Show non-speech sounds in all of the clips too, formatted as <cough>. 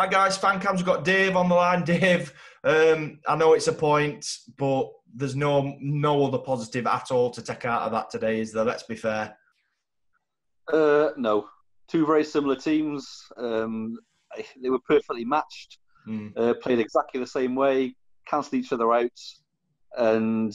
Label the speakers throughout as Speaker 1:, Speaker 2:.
Speaker 1: Hi guys, Fancam's got Dave on the line. <laughs> Dave, um, I know it's a point, but there's no no other positive at all to take out of that today, is there? Let's be fair.
Speaker 2: Uh, no, two very similar teams. Um, they were perfectly matched. Mm. Uh, played exactly the same way, cancelled each other out, and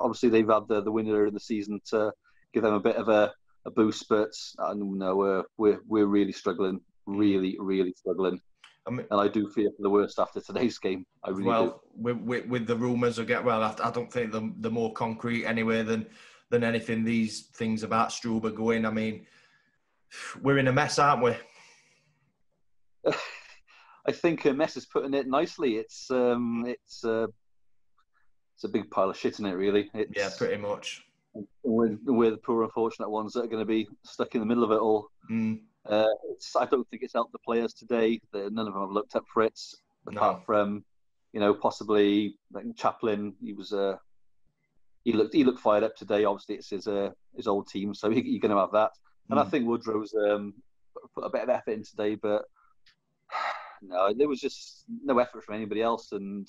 Speaker 2: obviously they've had the, the winner in the season to give them a bit of a, a boost. But uh, no, we're, we're we're really struggling, really really struggling. I mean, and I do fear for the worst after today's game. I really
Speaker 1: well,
Speaker 2: do.
Speaker 1: With, with, with the rumours I get, well, I, I don't think the the more concrete anyway than than anything. These things about Struber going. I mean, we're in a mess, aren't we? <laughs>
Speaker 2: I think a Mess is putting it nicely. It's um, it's uh, it's a big pile of shit in it, really. It's,
Speaker 1: yeah, pretty much.
Speaker 2: We're, we're the poor unfortunate ones that are going to be stuck in the middle of it all.
Speaker 1: Mm.
Speaker 2: Uh, I don't think it's helped the players today. None of them have looked up Fritz, apart no. from, you know, possibly like Chaplin. He was uh, he looked he looked fired up today. Obviously, it's his uh, his old team, so <laughs> he, you're going to have that. And mm. I think Woodrow's um, put a bit of effort in today, but <sighs> no, there was just no effort from anybody else. And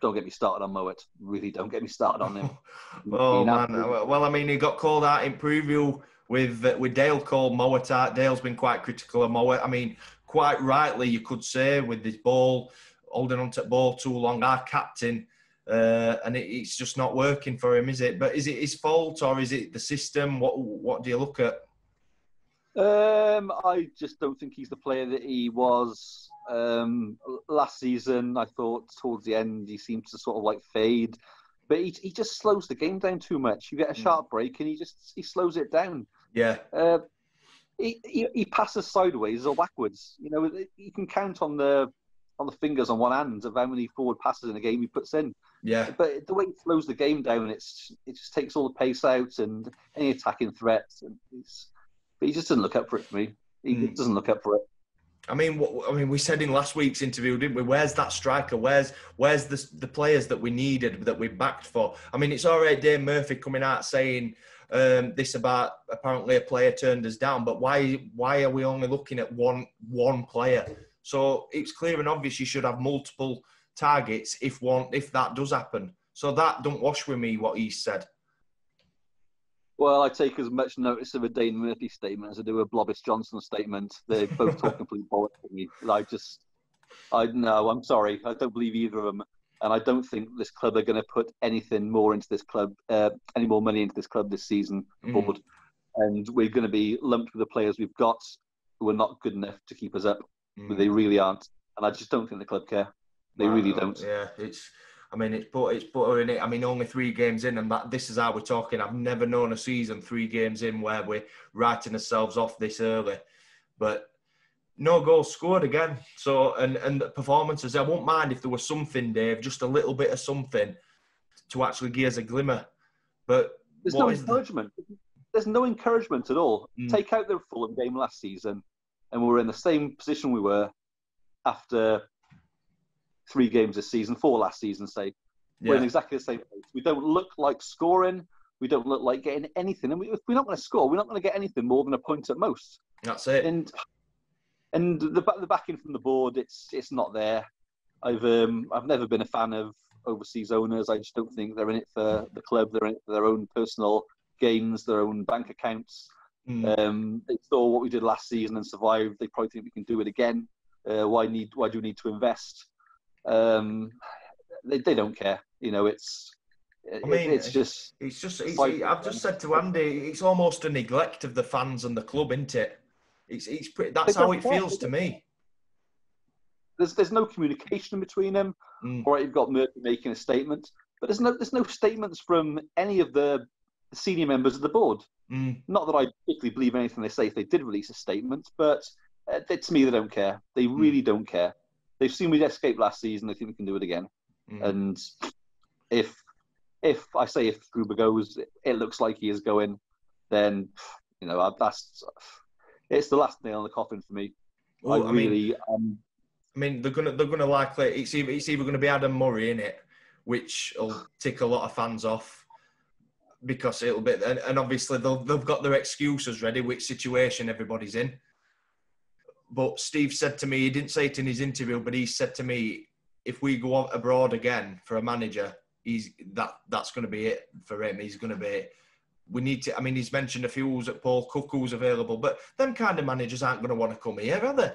Speaker 2: don't get me started on Mowatt. Really, don't get me started on him. <laughs>
Speaker 1: oh man, well, I mean, he got called out in preview with uh, with Dale called Mowatt Dale's been quite critical of Mowatt. I mean, quite rightly, you could say with this ball holding on to the ball too long. Our captain. Uh, and it, it's just not working for him, is it? But is it his fault or is it the system? What what do you look at?
Speaker 2: Um, I just don't think he's the player that he was um, last season. I thought towards the end he seemed to sort of like fade but he, he just slows the game down too much. You get a hmm. sharp break and he just he slows it down.
Speaker 1: Yeah.
Speaker 2: Uh, he, he, he passes sideways or backwards. You know, you can count on the on the fingers on one hand of how many forward passes in a game he puts in.
Speaker 1: Yeah.
Speaker 2: But the way he slows the game down, it's it just takes all the pace out and any attacking threats. And he's, but he just doesn't look up for it for me. He mm. doesn't look up for it.
Speaker 1: I mean, what, I mean, we said in last week's interview, didn't we? Where's that striker? Where's where's the the players that we needed that we backed for? I mean, it's all right, Dane Murphy coming out saying um, this about apparently a player turned us down, but why why are we only looking at one one player? So it's clear and obvious you should have multiple targets if one if that does happen. So that don't wash with me what he said.
Speaker 2: Well, I take as much notice of a Dane Murphy statement as I do a Boris Johnson statement. They both talk <laughs> complete bollocks to me. I just, I know, I'm sorry. I don't believe either of them. And I don't think this club are going to put anything more into this club, uh, any more money into this club this season. Mm. And we're going to be lumped with the players we've got who are not good enough to keep us up. Mm. They really aren't. And I just don't think the club care. They really don't.
Speaker 1: Yeah, it's I mean, it's but it's buttering it. I mean, only three games in, and that this is how we're talking. I've never known a season three games in where we're writing ourselves off this early, but no goals scored again. So and and performances. I won't mind if there was something, Dave, just a little bit of something to actually give us a glimmer. But
Speaker 2: there's no encouragement. The... There's no encouragement at all. Mm. Take out the Fulham game last season, and we were in the same position we were after three games this season, four last season, say. Yeah. We're in exactly the same place. We don't look like scoring. We don't look like getting anything. And we, if we're not going to score, we're not going to get anything more than a point at most.
Speaker 1: That's it.
Speaker 2: And and the the backing from the board, it's it's not there. I've um, I've never been a fan of overseas owners. I just don't think they're in it for the club. They're in it for their own personal gains, their own bank accounts. Mm. Um, they saw what we did last season and survived. They probably think we can do it again. Uh, why need? Why do we need to invest? Um, they, they don't care. You know, it's I mean, it's just
Speaker 1: it's just it's, I've just said to Andy, it's almost a neglect of the fans and the club, isn't it? It's it's pretty, that's how it feels to me.
Speaker 2: There's there's no communication between them. Mm. All right, you've got Murphy making a statement, but there's no there's no statements from any of the senior members of the board.
Speaker 1: Mm.
Speaker 2: Not that I particularly believe anything they say if they did release a statement, but uh, to me they don't care. They mm. really mm. don't care they've seen we escaped last season. They think we can do it again. Mm. And if if I say if Struber goes, it looks like he is going, then you know that's it's the last nail in the coffin for me. I, I really, mean, um,
Speaker 1: I mean, they're gonna they're gonna likely it's either it's either gonna be Adam Murray in it, which will tick a lot of fans off because it'll be and, and obviously they'll, they've got their excuses ready, which situation everybody's in but Steve said to me, he didn't say it in his interview, but he said to me, if we go abroad again for a manager, he's that that's going to be it for him. He's going to be. We need to. I mean, he's mentioned a few at Paul Cook who's available, but them kind of managers aren't going to want to come here, are they?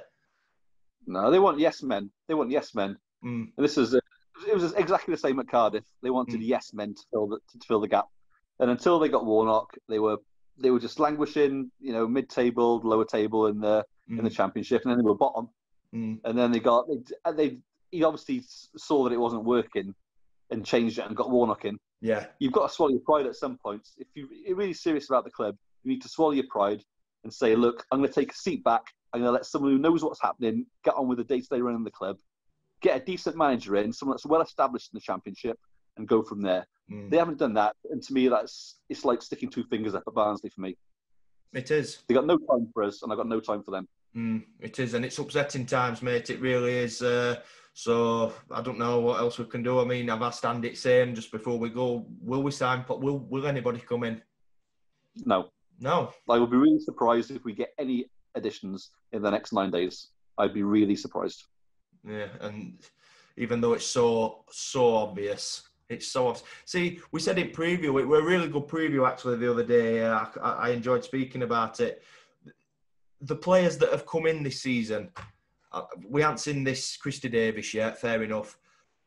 Speaker 2: No, they want yes men. They want yes men.
Speaker 1: Mm.
Speaker 2: And this is it was exactly the same at Cardiff. They wanted mm. yes men to fill the to fill the gap, and until they got Warnock, they were they were just languishing, you know, mid-table, lower table in the mm. in the championship, and then they were bottom.
Speaker 1: Mm.
Speaker 2: And then they got they, they he obviously saw that it wasn't working and changed it and got Warnock in.
Speaker 1: Yeah,
Speaker 2: you've got to swallow your pride at some points. If you're really serious about the club, you need to swallow your pride and say, look, I'm going to take a seat back. I'm going to let someone who knows what's happening get on with the day-to-day running of the club, get a decent manager in, someone that's well established in the championship, and go from there.
Speaker 1: Mm.
Speaker 2: They haven't done that, and to me, that's it's like sticking two fingers up at Barnsley for me.
Speaker 1: It is.
Speaker 2: They got no time for us, and I got no time for them.
Speaker 1: Mm, it is, and it's upsetting times, mate. It really is. Uh, so I don't know what else we can do. I mean, I've asked Andy saying just before we go, will we sign? Will Will anybody come in?
Speaker 2: No.
Speaker 1: No.
Speaker 2: I would be really surprised if we get any additions in the next nine days. I'd be really surprised.
Speaker 1: Yeah, and even though it's so so obvious, it's so obvious. See, we said it preview. It were a really good preview actually the other day. Uh, I, I enjoyed speaking about it. The players that have come in this season, uh, we haven't seen this Christy Davis yet. Fair enough,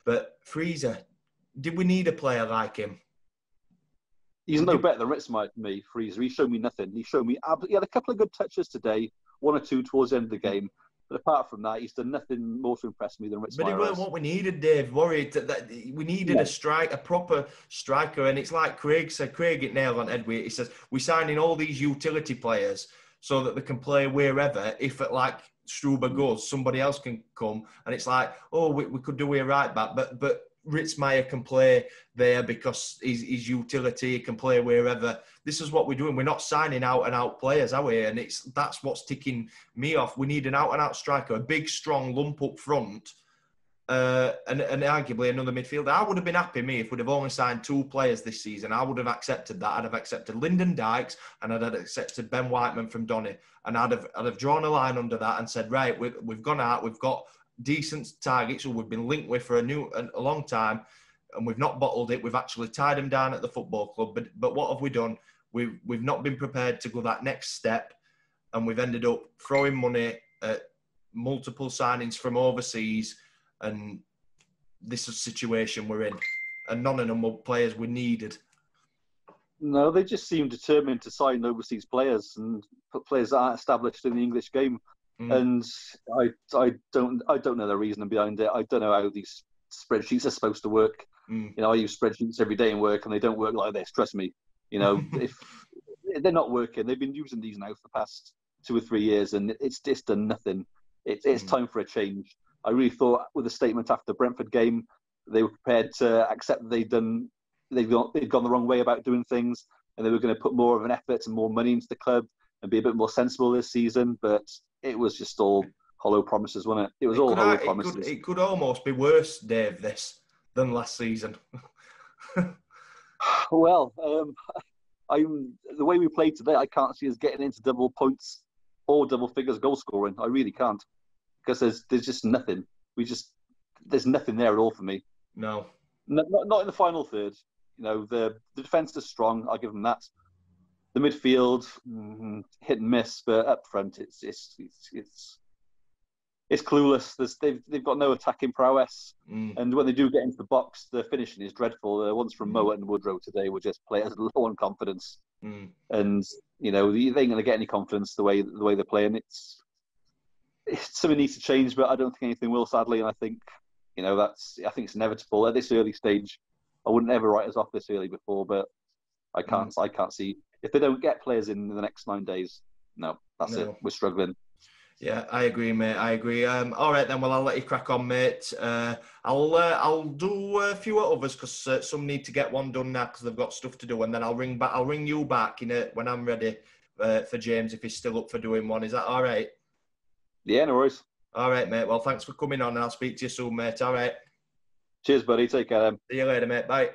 Speaker 1: but Frieser, did we need a player like him?
Speaker 2: He's no better than Ritzmaier to me, Frieser. He showed me nothing. He showed me he had a couple of good touches today, one or two towards the end of the game. But apart from that, he's done nothing more to impress me than Ritzmaier.
Speaker 1: But it weren't what we needed, Dave. Worried that, that we needed yeah. a strike, a proper striker, and it's like Craig said. Craig it nailed on Edward. He says we're signing all these utility players so that they can play wherever. If it like Struber hmm. goes, somebody else can come, and it's like, oh, we, we could do a right back, but but Ritzmaier can play there because he's, he's utility. He can play wherever. This is what we're doing. We're not signing out and out players, are we? And it's that's what's ticking me off. We need an out and out striker, a big, strong lump up front, uh, and, and arguably another midfielder. I would have been happy me if we'd have only signed two players this season. I would have accepted that. I'd have accepted Lyndon Dykes and I'd have accepted Ben Whiteman from Donny, and I'd have I'd have drawn a line under that and said, right, we, we've gone out, we've got decent targets who we've been linked with for a new a long time, and we've not bottled it. We've actually tied them down at the football club. But but what have we done? We've we've not been prepared to go that next step, and we've ended up throwing money at multiple signings from overseas, and this is the situation we're in. And none of them were players we needed.
Speaker 2: No, they just seem determined to sign overseas players and put players that aren't established in the English game. Mm. And I, I don't, I don't know the reasoning behind it. I don't know how these spreadsheets are supposed to work.
Speaker 1: Mm.
Speaker 2: You know, I use spreadsheets every day in work, and they don't work like this. Trust me. You know, <laughs> if they're not working, they've been using these now for the past two or three years, and it's just done nothing. It, it's mm. time for a change. I really thought with the statement after the Brentford game, they were prepared to accept that they'd done, they'd gone, they'd gone the wrong way about doing things, and they were going to put more of an effort and more money into the club and be a bit more sensible this season. But it was just all hollow promises, wasn't it? It was it all hollow promises.
Speaker 1: It could, it could almost be worse, Dave, this than last season. <laughs>
Speaker 2: well, um, <laughs> I'm the way we played today. I can't see us getting into double points or double figures goal scoring. I really can't because there's there's just nothing. We just there's nothing there at all for me.
Speaker 1: No,
Speaker 2: not, not in the final third. You know the the defense is strong. I'll give them that the midfield mm, hit and miss, but up front it's it's it's it's, it's clueless. There's, they've they've got no attacking prowess,
Speaker 1: mm.
Speaker 2: and when they do get into the box, the finishing is dreadful. The ones from mm. Mowatt and Woodrow today were just players <laughs> low on confidence,
Speaker 1: mm.
Speaker 2: and you know they ain't going to get any confidence the way the way they're playing. It's something needs to change, but I don't think anything will, sadly. And I think you know that's I think it's inevitable at this early stage. I wouldn't ever write us off this early before, but I can't mm. I can't see if they don't get players in, the next nine days, no, that's no. it. We're struggling.
Speaker 1: Yeah, I agree, mate. I agree. Um, all right then. Well, I'll let you crack on, mate. Uh, I'll uh, I'll do a few others because uh, some need to get one done now because they've got stuff to do, and then I'll ring back. I'll ring you back in it when I'm ready uh, for James if he's still up for doing one. Is that all right?
Speaker 2: Yeah, no worries.
Speaker 1: All right, mate. Well, thanks for coming on, and I'll speak to you soon, mate. All right.
Speaker 2: Cheers, buddy. Take care.
Speaker 1: See you later, mate.
Speaker 2: Bye.